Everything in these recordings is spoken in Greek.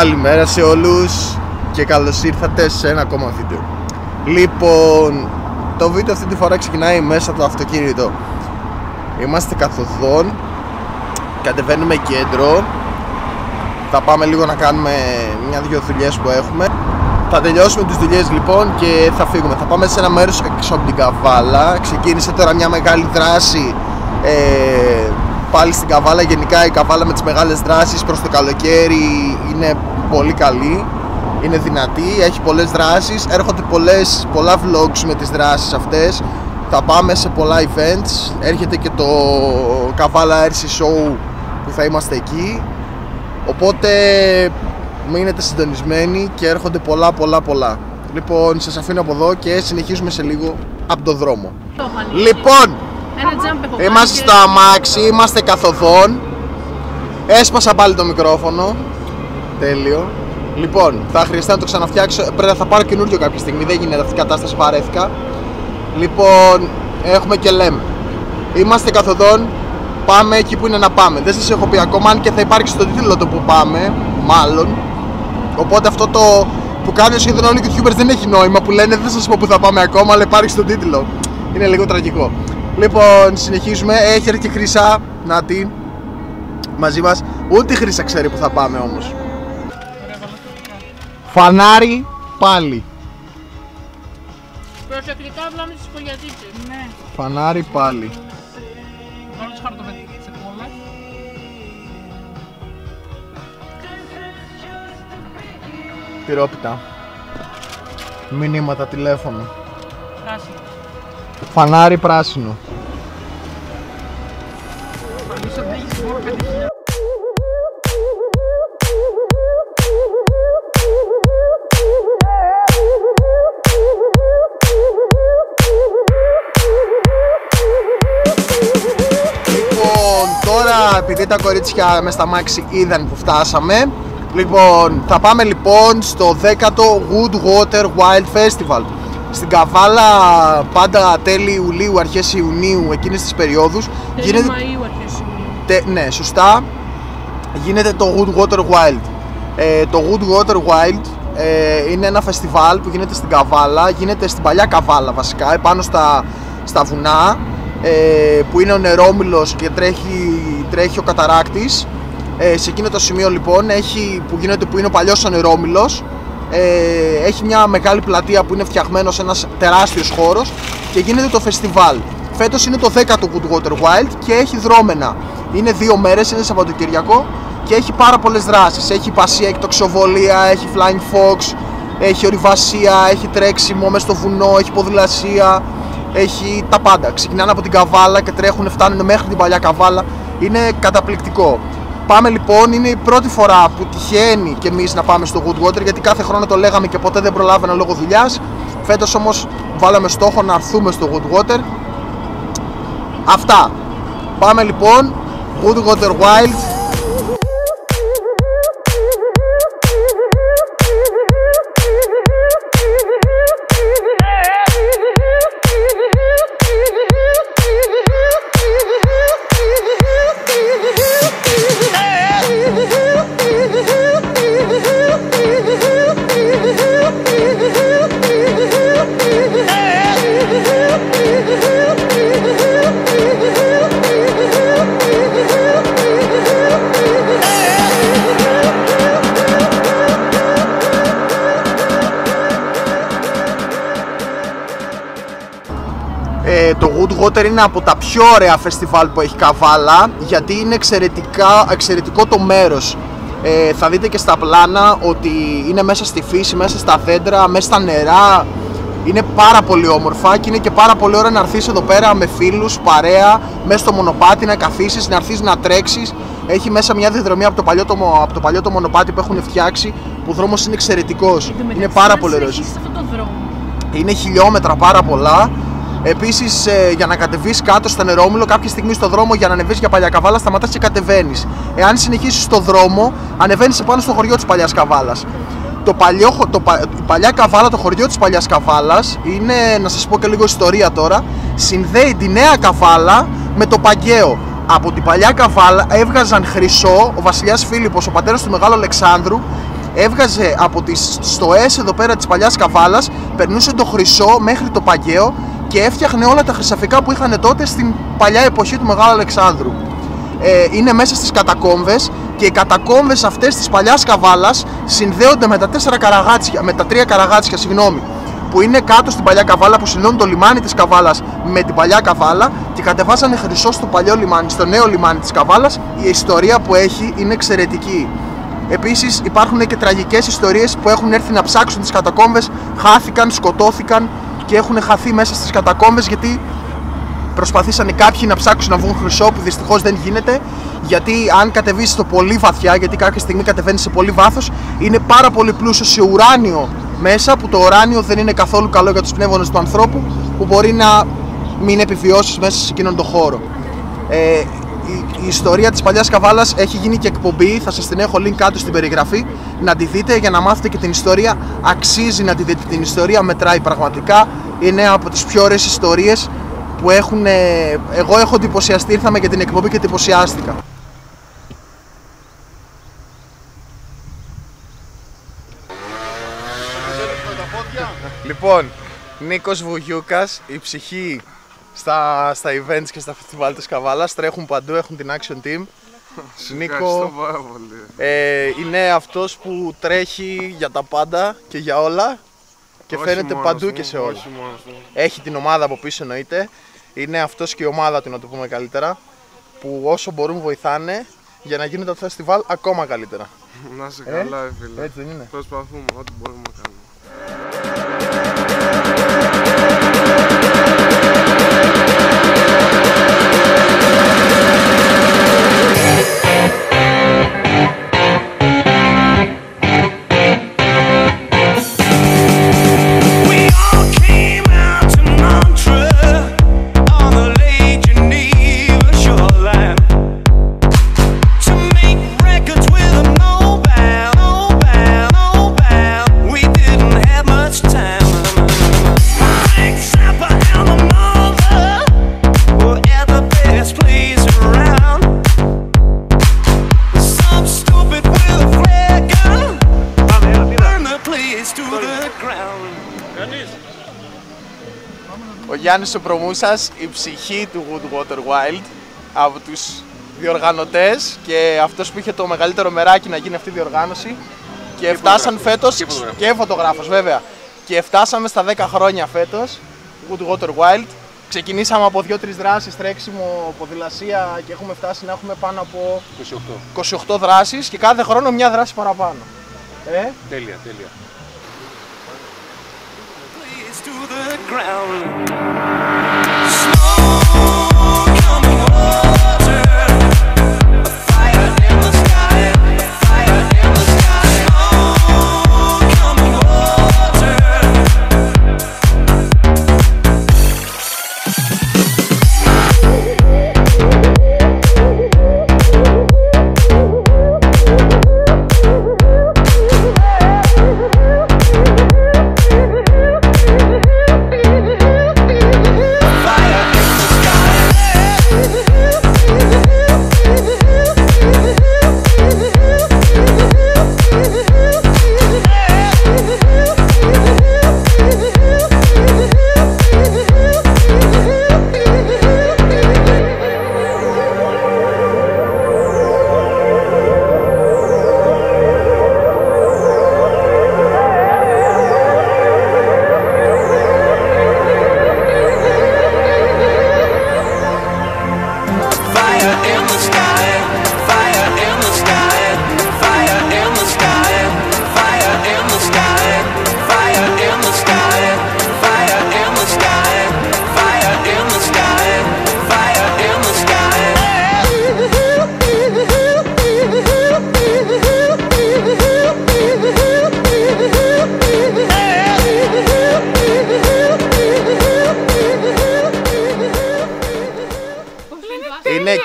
Καλημέρα σε όλους και καλώς ήρθατε σε ένα ακόμα βίντεο. Λοιπόν, το βίντεο αυτή τη φορά ξεκινάει μέσα από το αυτοκίνητο. Είμαστε καθοδόν Κατεβαίνουμε κέντρο. Θα πάμε λίγο να κάνουμε μια-δυο δουλειές που έχουμε. Θα τελειώσουμε τις δουλειές λοιπόν και θα φύγουμε. Θα πάμε σε ένα μέρος έξω από την Καβάλα. Ξεκίνησε τώρα μια μεγάλη δράση ε, πάλι στην Καβάλα. Γενικά η Καβάλα με τις μεγάλες δράσεις προς το καλοκαίρι είναι πολύ καλή. Είναι δυνατή, έχει πολλές δράσεις, έρχονται πολλές, πολλά vlogs με τις δράσεις αυτές. Θα πάμε σε πολλά events, έρχεται και το Καβάλα RC Show που θα είμαστε εκεί. Οπότε μείνετε συντονισμένοι και έρχονται πολλά πολλά πολλά. Λοιπόν, σας αφήνω από εδώ και συνεχίζουμε σε λίγο από το δρόμο. Λοιπόν, Είμαστε στο αμάξι, είμαστε καθοδόν. Έσπασα πάλι το μικρόφωνο. Τέλειο. Λοιπόν, θα χρειαστεί να το ξαναφτιάξω. Πρέπει να θα πάρω καινούριο κάποια στιγμή. Δεν γίνεται αυτή η κατάσταση. Παρέθηκα. Λοιπόν, έχουμε και λέμε. Είμαστε καθοδόν. Πάμε εκεί που είναι να πάμε. Δεν σας έχω πει ακόμα αν και θα υπάρξει στο τίτλο το που πάμε. Μάλλον. Οπότε αυτό το που κάνει σχεδόν όλοι οι YouTubers δεν έχει νόημα. Που λένε δεν σας πω που θα πάμε ακόμα, αλλά υπάρχει στον τίτλο. Είναι λίγο τραγικό. Λοιπόν, συνεχίζουμε. Έχει και Χρυσά. Να την. Μαζί μας. Ούτε η Χρυσά ξέρει που θα πάμε όμως. Φανάρι πάλι. Προσεκτικά βλάμε τις κογιατίτσες. Ναι. Φανάρι πάλι. Βάλω τις χαρτοπετικές Πυρόπιτα. Μηνύματα τηλέφωνο. Πράσινο. Φανάρι πράσινο. Επειδή τα κορίτσια με στα μάξι είδαν που φτάσαμε Λοιπόν, θα πάμε λοιπόν στο 10ο Woodwater Wild Festival. Στην Καβάλα πάντα τέλη Ιουλίου, αρχές Ιουνίου, εκείνες τις περιόδους Τέλη γίνεται... Μαΐου, αρχές Ιουνίου. ναι, σωστά. Γίνεται το Woodwater Wild. Ε, το Woodwater Wild ε, είναι ένα φεστιβάλ που γίνεται στην Καβάλα, γίνεται στην παλιά Καβάλα βασικά, επάνω στα, στα βουνά, ε, που είναι ο νερόμυλος και τρέχει, τρέχει ο καταράκτης. Ε, σε εκείνο το σημείο λοιπόν έχει, που, γίνεται, που είναι ο παλιός ο νερόμυλος, ε, έχει μια μεγάλη πλατεία που είναι φτιαγμένο σε ένας τεράστιος χώρος και γίνεται το φεστιβάλ. Φέτος είναι το 10ο Goodwater Wild και έχει δρόμενα. Είναι δύο μέρες, είναι Σαββατοκυριακό και έχει πάρα πολλές δράσεις. Έχει πασία, έχει τοξοβολία, έχει flying fox, έχει ορειβασία, έχει τρέξιμο μέσα στο βουνό, έχει ποδηλασία, έχει τα πάντα. Ξεκινάνε από την καβάλα και τρέχουν, φτάνουν μέχρι την παλιά καβάλα. Είναι καταπληκτικό. Πάμε λοιπόν, είναι η πρώτη φορά που τυχαίνει και εμείς να πάμε στο Goodwater γιατί κάθε χρόνο το λέγαμε και ποτέ δεν προλάβαινα λόγω δουλειάς. Φέτος όμως βάλαμε στόχο να έρθουμε στο Goodwater. Αυτά. Πάμε λοιπόν, Would got wild το Woodwater είναι από τα πιο ωραία φεστιβάλ που έχει Καβάλα γιατί είναι εξαιρετικά, εξαιρετικό το μέρος. Ε, θα δείτε και στα πλάνα ότι είναι μέσα στη φύση, μέσα στα δέντρα, μέσα στα νερά. Είναι πάρα πολύ όμορφα και είναι και πάρα πολύ ωραία να έρθεις εδώ πέρα με φίλους, παρέα, μέσα στο μονοπάτι να καθίσεις, να έρθεις να τρέξεις. Έχει μέσα μια διαδρομή από το παλιό το, από το, παλιό το μονοπάτι που έχουν φτιάξει που ο δρόμος είναι εξαιρετικός, είναι πάρα πολύ ωραίος. είναι χιλιόμετρα πάρα πολλά Επίσης, ε, για να κατεβείς κάτω στο νερόμυλο, κάποια στιγμή στο δρόμο για να ανεβείς για παλιά καβάλα, σταματάς και κατεβαίνεις. Εάν συνεχίσεις στο δρόμο, ανεβαίνεις επάνω στο χωριό της παλιάς καβάλας. Το παλιό, το, η παλιά καβάλα, το χωριό της παλιάς καβάλας, είναι, να σας πω και λίγο ιστορία τώρα, συνδέει τη νέα καβάλα με το Παγκαίο. Από την παλιά καβάλα έβγαζαν χρυσό ο βασιλιάς Φίλιππος, ο πατέρας του Μεγάλου Αλεξάνδρου, έβγαζε από τις στοές εδώ πέρα της παλιάς καβάλας, περνούσε το χρυσό μέχρι το παγαίο και έφτιαχνε όλα τα χρυσαφικά που είχαν τότε στην παλιά εποχή του Μεγάλου Αλεξάνδρου. Ε, είναι μέσα στις κατακόμβες και οι κατακόμβες αυτές της παλιάς καβάλας συνδέονται με τα, τέσσερα καραγάτσια, με τα τρία καραγάτσια συγγνώμη, που είναι κάτω στην παλιά καβάλα που συνδέουν το λιμάνι της καβάλας με την παλιά καβάλα και κατεβάσανε χρυσό στο παλιό λιμάνι, στο νέο λιμάνι της καβάλας. Η ιστορία που έχει είναι εξαιρετική. Επίσης υπάρχουν και τραγικές ιστορίες που έχουν έρθει να ψάξουν τις κατακόμβες, χάθηκαν, σκοτώθηκαν και έχουν χαθεί μέσα στις κατακόμβες γιατί προσπαθήσανε κάποιοι να ψάξουν να βγουν χρυσό που δυστυχώς δεν γίνεται. Γιατί αν κατεβείς στο πολύ βαθιά, γιατί κάποια στιγμή κατεβαίνεις σε πολύ βάθος, είναι πάρα πολύ πλούσιος σε ουράνιο μέσα που το ουράνιο δεν είναι καθόλου καλό για τους πνεύμονες του ανθρώπου που μπορεί να μην επιβιώσεις μέσα σε εκείνον τον χώρο. Ε, η, η ιστορία της παλιάς καβάλας έχει γίνει και εκπομπή, θα σας την έχω link κάτω στην περιγραφή. Να τη δείτε για να μάθετε και την ιστορία. Αξίζει να τη δείτε την ιστορία. Μετράει πραγματικά. Είναι από τις πιο ωραίες ιστορίες που έχουν ε, εγώ έχω εντυπωσιαστεί. Ήρθαμε για την εκπομπή και εντυπωσιάστηκα. Λοιπόν, Νίκος Βουγιούκας, η ψυχή στα, στα events και στα festival της Καβάλας τρέχουν παντού, έχουν την Action Team. Νίκο, πάρα πολύ. ε, είναι αυτός που τρέχει για τα πάντα και για όλα και Όχι φαίνεται μόνος παντού μου, και σε όλα. Όχι μόνος μου. Έχει την ομάδα από πίσω εννοείται. Είναι αυτός και η ομάδα του να το πούμε καλύτερα που όσο μπορούν βοηθάνε για να γίνουν τα φεστιβάλ ακόμα καλύτερα. Να είσαι καλά, ε, φίλε. Έτσι δεν είναι. Προσπαθούμε ό,τι μπορούμε να κάνουμε. Γιάννης ο Προμούσας, η ψυχή του Woodwater Wild από τους διοργανωτές και αυτός που είχε το μεγαλύτερο μεράκι να γίνει αυτή η διοργάνωση και, φτάσαν φέτος και φωτογράφος βέβαια και φτάσαμε στα 10 χρόνια φέτος Woodwater Wild Ξεκινήσαμε από 2-3 δράσεις, τρέξιμο, ποδηλασία και έχουμε φτάσει να έχουμε πάνω από 28. 28 δράσεις και κάθε χρόνο μια δράση παραπάνω. Ε, Τέλεια, τέλεια. The ground.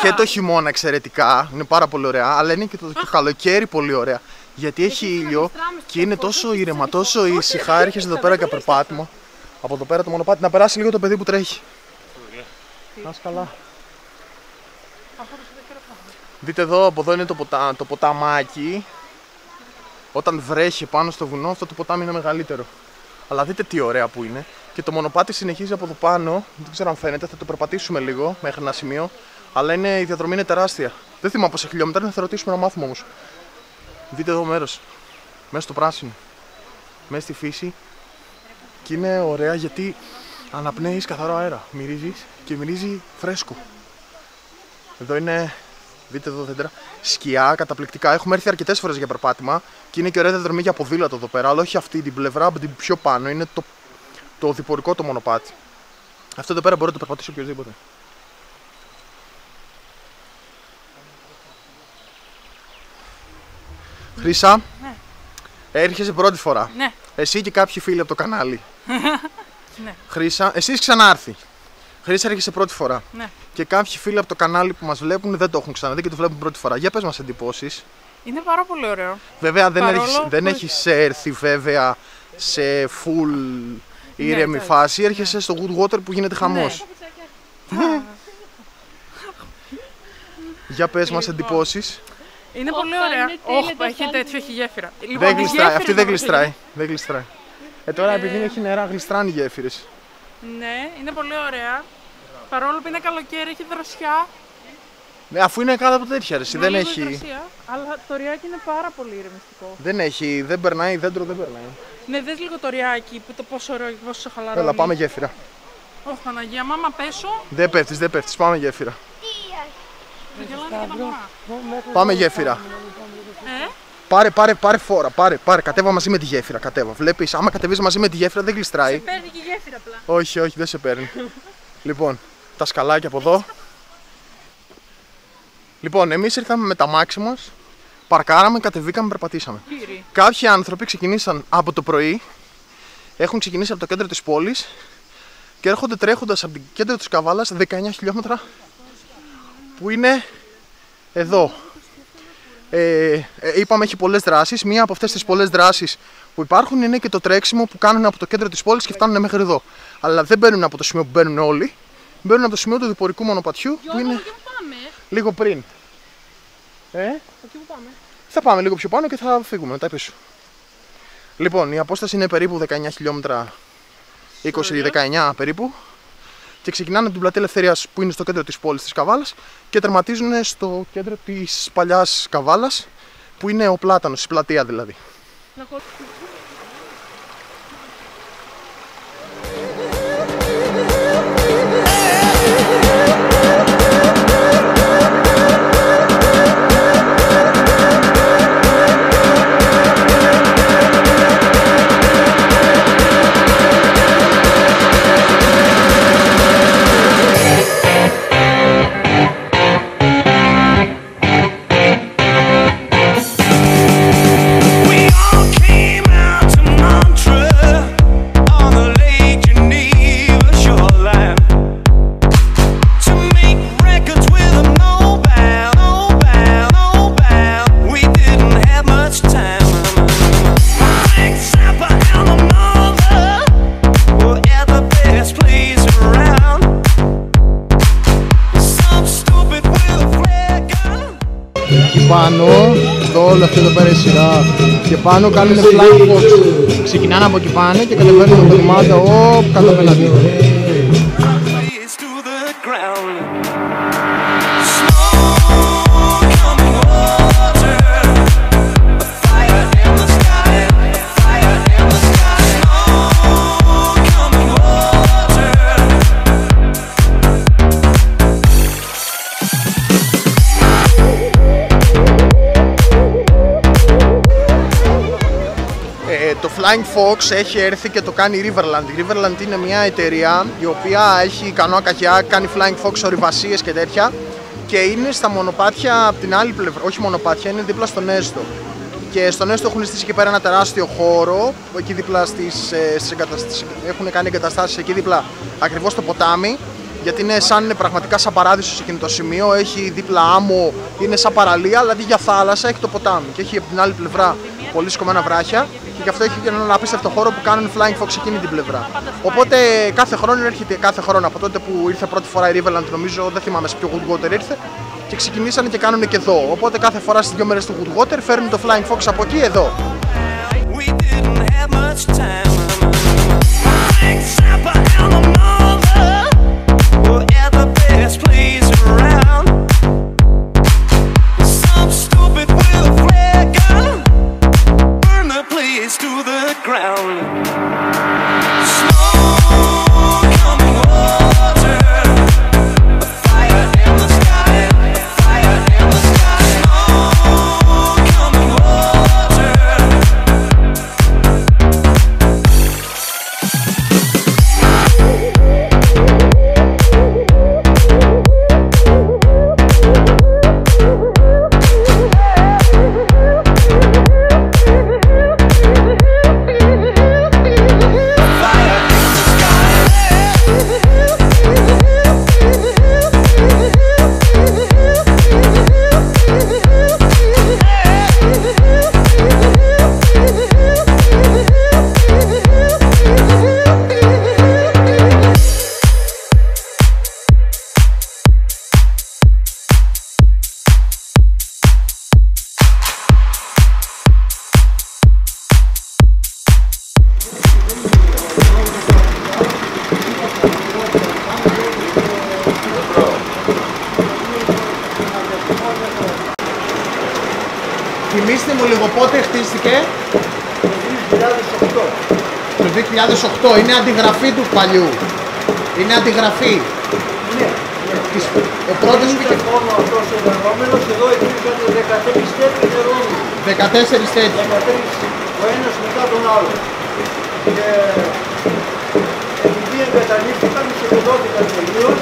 Και το χειμώνα εξαιρετικά, είναι πάρα πολύ ωραία, αλλά είναι και το καλοκαίρι πολύ ωραία. Γιατί έχει ήλιο και είναι τόσο ήρεμα, τόσο ήσυχα. Έρχεσαι εδώ πέρα για περπάτημα. Από εδώ πέρα το μονοπάτι να περάσει λίγο το παιδί που τρέχει. Να είσαι καλά. Δείτε εδώ, από εδώ είναι το, ποτα... το ποταμάκι. όταν βρέχει πάνω στο βουνό, αυτό το ποτάμι είναι μεγαλύτερο. Αλλά δείτε τι ωραία που είναι. Και το μονοπάτι συνεχίζει από εδώ πάνω. Δεν ξέρω αν φαίνεται, θα το περπατήσουμε λίγο μέχρι ένα σημείο. Αλλά είναι, η διαδρομή είναι τεράστια. Δεν θυμάμαι πόσα χιλιόμετρα είναι, θα ρωτήσουμε να μάθουμε όμως. Δείτε εδώ μέρος. Μέσα στο πράσινο. Μέσα στη φύση. Και είναι ωραία γιατί αναπνέεις καθαρό αέρα. Μυρίζεις και μυρίζει φρέσκο. Εδώ είναι, δείτε εδώ δέντρα, σκιά καταπληκτικά. Έχουμε έρθει αρκετές φορές για περπάτημα και είναι και ωραία διαδρομή για ποδήλατο εδώ πέρα. Αλλά όχι αυτή την πλευρά, από την πιο πάνω. Είναι το, το διπορικό το μονοπάτι. Αυτό εδώ πέρα μπορεί να το περπατήσει οποιοδήποτε. Χρύσα, έρχεσαι πρώτη φορά. Ναι. Εσύ και κάποιοι φίλοι από το κανάλι. Ναι. Χρύσα, εσύ έχεις ξανάρθει. Χρύσα έρχεσαι πρώτη φορά. Ναι. Και κάποιοι φίλοι από το κανάλι που μας βλέπουν δεν το έχουν ξαναδεί και το βλέπουν πρώτη φορά. Για πες μας εντυπώσεις. Είναι πάρα πολύ ωραίο. Βέβαια δεν, Παρόλο έχεις, που- δεν έχεις έρθει βέβαια σε full ήρεμη Ναι, εντάξει. φάση. Έρχεσαι στο good water που γίνεται χαμός. Για πες μας Λοιπόν. εντυπώσεις. Είναι Όπα, πολύ ωραία. είναι τέλεια Όχι, τα έχει σάλια. τέτοιο, έχει γέφυρα. Λοιπόν, Δεν τη γλιστράει, γέφυρα αυτή δεν θα γλιστράει. Δεν γλιστράει. Ε, τώρα επειδή έχει νερά γλιστράνε οι γέφυρες. Ναι, είναι πολύ ωραία. Παρόλο που είναι καλοκαίρι, έχει δροσιά. Ναι, αφού είναι κάτω από τέτοια ρε, εσύ, δεν λίγο έχει, δροσιά, αλλά το ριάκι είναι πάρα πολύ ηρεμιστικό. δεν έχει, δεν περνάει, δέντρο δεν περνάει. Ναι, δες λίγο το ριάκι που το πόσο ωραίο και πόσο χαλαρό. Έλα πάμε γέφυρα. Όχι, Παναγία, μάμα πέσω. Δεν πέφτεις, δεν πέφτεις, πάμε γέφυρα. Δεν γελάνε και τα μωρά. Πάμε γέφυρα. Ε, Πάρε, πάρε, πάρε φόρα, πάρε, πάρε, κατέβα μαζί με τη γέφυρα, κατέβα. Βλέπεις, άμα κατεβείς μαζί με τη γέφυρα δεν γλιστράει. Παίρνει και η γέφυρα απλά. Όχι, όχι, δεν σε παίρνει. λοιπόν, τα σκαλάκια από εδώ. Λοιπόν, εμείς ήρθαμε με τα μάξι μας, παρκάραμε, κατεβήκαμε, περπατήσαμε. κύριοι. Κάποιοι άνθρωποι ξεκινήσαν από το πρωί, έχουν ξεκινήσει από το κέντρο της πόλης και έρχονται τρέχοντας από το κέντρο της Καβάλας 19 χιλιόμετρα που είναι εδώ. Ε, ε, είπαμε έχει πολλές δράσεις. Μία από αυτές τις πολλές δράσεις που υπάρχουν είναι και το τρέξιμο που κάνουν από το κέντρο της πόλης και φτάνουν μέχρι εδώ. Αλλά δεν μπαίνουν από το σημείο που μπαίνουν όλοι. Μπαίνουν από το σημείο του διπορικού μονοπατιού που είναι Γιώργο, εκεί που πάμε. λίγο πριν. Ε, Εκεί που πάμε. θα πάμε λίγο πιο πάνω και θα φύγουμε μετά πίσω. Λοιπόν, η απόσταση είναι περίπου 19 χιλιόμετρα, 20-19 περίπου. Και ξεκινάνε από την πλατεία Ελευθερίας που είναι στο κέντρο της πόλης της Καβάλας και τερματίζουν στο κέντρο της παλιάς Καβάλας που είναι ο Πλάτανος, η πλατεία δηλαδή. Αυτή εδώ πέρα η σειρά. Και πάνω κάνουν flying fox. Ξεκινάνε από εκεί πάνω και κατεβαίνουν με το λιμάντα όπου κάτω απέναντι. Flying Fox έχει έρθει και το κάνει η Riverland. Η Riverland είναι μια εταιρεία η οποία έχει κανόα καχιά, κάνει Flying Fox ορειβασίες και τέτοια και είναι στα μονοπάτια από την άλλη πλευρά, όχι μονοπάτια, είναι δίπλα στον Έστω. Και στον Έστω έχουν στήσει εκεί πέρα ένα τεράστιο χώρο, εκεί δίπλα στις, ε, στις εγκαταστάσεις, έχουν κάνει εγκαταστάσεις εκεί δίπλα ακριβώς στο ποτάμι γιατί είναι σαν είναι πραγματικά σαν παράδεισο σε εκείνο το σημείο. Έχει δίπλα άμμο, είναι σαν παραλία, αλλά αντί για θάλασσα έχει το ποτάμι. Και έχει από την άλλη πλευρά πολύ σκομμένα βράχια και γι' αυτό έχει και έναν απίστευτο χώρο που κάνουν Flying Fox εκείνη την πλευρά. Οπότε κάθε χρόνο έρχεται, κάθε χρόνο από τότε που ήρθε πρώτη φορά η Riverland, νομίζω, δεν θυμάμαι σε ποιο ήρθε, και ξεκινήσανε και κάνουν και εδώ. Οπότε κάθε φορά στις δύο μέρες του Woodwater φέρνουν το Flying Fox από εκεί εδώ. We. Είναι αντιγραφή. Ναι, Της- Ο πρώτος δεν πήγε ήταν μόνο αυτός ο νερόμενος, εδώ υπήρχαν 14 τέτοιοι νερόμενοι. 14 τέτοιοι. 13, ο ένας μετά τον άλλο. Και επειδή εγκαταλείφθηκαν, ξεπεδώθηκαν τελείως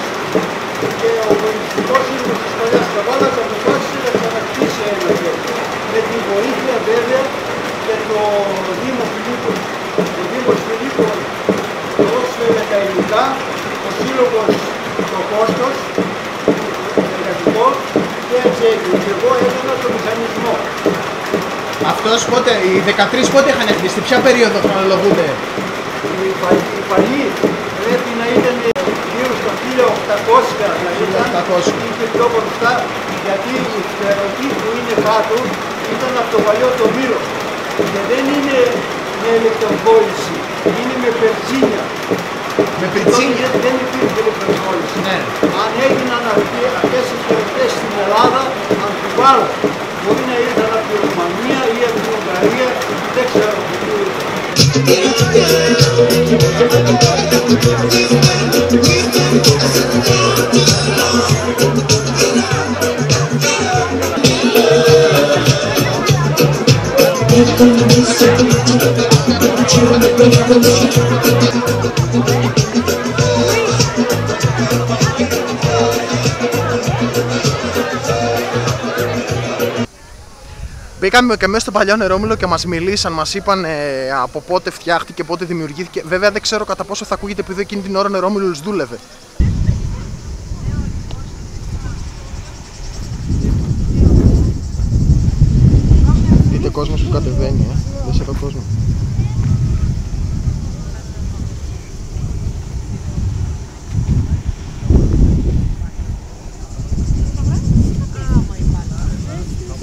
και ο πολιτιστικός σύλλογος της Παλιάς Καβάλας αποφάσισε να ξαναχτίσει ένα τέτοιο. Με την βοήθεια βέβαια και το Δήμο Φιλίππων, ο Δήμος Φιλίππων πρόσφερε τα υλικά, ο Σύλλογος το κόστος, εργατικό και έτσι έγινε. Και εγώ έκανα το μηχανισμό. Αυτός πότε, οι 13 πότε είχαν χτιστεί, ποια περίοδο χρονολογούνται; Οι πα- οι παλιοί πρέπει να ήταν γύρω στο 1800 να ήταν 1800. ή και πιο μπροστά γιατί η φτερωτή που είναι κάτω ήταν από το παλιό το μύρο και δεν είναι με ηλεκτροπόληση, είναι με περτσίνια. Με Τότε πριτσίνια. δεν- δεν υπήρχε ηλεκτροπόληση. Ναι. Αν έγιναν αυτοί- αυτές οι φτερωτές στην Ελλάδα, αμφιβάλλω. Μπορεί να ήρθαν από τη Ρουμανία ή από την Ουγγαρία, δεν ξέρω από πού ήρθαν. Μπήκαμε και μέσα στο παλιό νερόμυλο και μας μιλήσαν, μας είπαν ε, από πότε φτιάχτηκε, πότε δημιουργήθηκε. Βέβαια δεν ξέρω κατά πόσο θα ακούγεται επειδή εκείνη την ώρα ο νερόμυλο δούλευε. Δείτε κόσμος που κατεβαίνει, ε. Δεν σε κόσμο.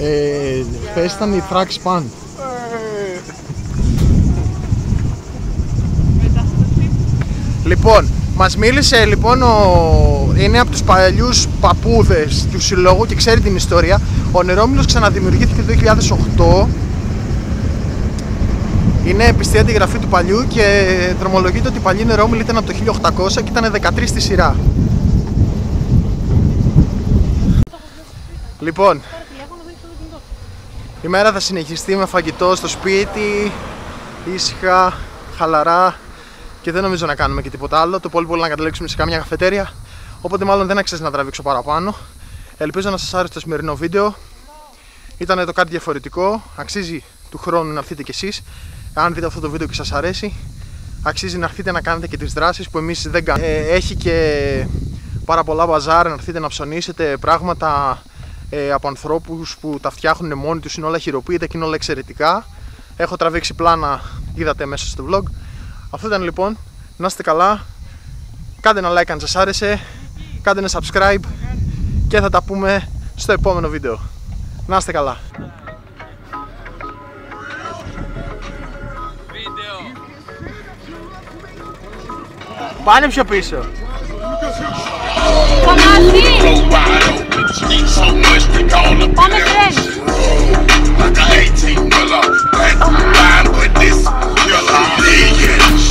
Ε, χθες ήταν η Thrax Band. Λοιπόν, μας μίλησε λοιπόν ο... είναι από τους παλιούς παππούδες του συλλόγου και ξέρει την ιστορία. Ο Νερόμυλος ξαναδημιουργήθηκε το 2008. Είναι πιστή αντιγραφή του παλιού και δρομολογείται ότι η παλιή Νερόμυλη ήταν από το 1800 και ήταν 13 στη σειρά. Λοιπόν, η μέρα θα συνεχιστεί με φαγητό στο σπίτι, ήσυχα, χαλαρά και δεν νομίζω να κάνουμε και τίποτα άλλο. Το πολύ πολύ να καταλήξουμε σε καμιά καφετέρια. Οπότε μάλλον δεν αξίζει να τραβήξω παραπάνω. Ελπίζω να σας άρεσε το σημερινό βίντεο. Ήταν το κάτι διαφορετικό. Αξίζει του χρόνου να έρθετε κι εσείς. Αν δείτε αυτό το βίντεο και σας αρέσει, αξίζει να έρθετε να κάνετε και τις δράσεις που εμείς δεν κάνουμε. Ε, έχει και πάρα πολλά μπαζάρ, να έρθετε να ψωνίσετε πράγματα ε, από ανθρώπους που τα φτιάχνουν μόνοι τους, είναι όλα χειροποίητα και είναι όλα εξαιρετικά. Έχω τραβήξει πλάνα, είδατε μέσα στο vlog. Αυτό ήταν λοιπόν. Να είστε καλά. Κάντε ένα like αν σας άρεσε. Κάντε ένα subscribe. Και θα τα πούμε στο επόμενο βίντεο. Να είστε καλά. Πάνε πιο πίσω. Come on, see. Go wide. Eat so much we call them Like a 18 wheeler. That's this killer.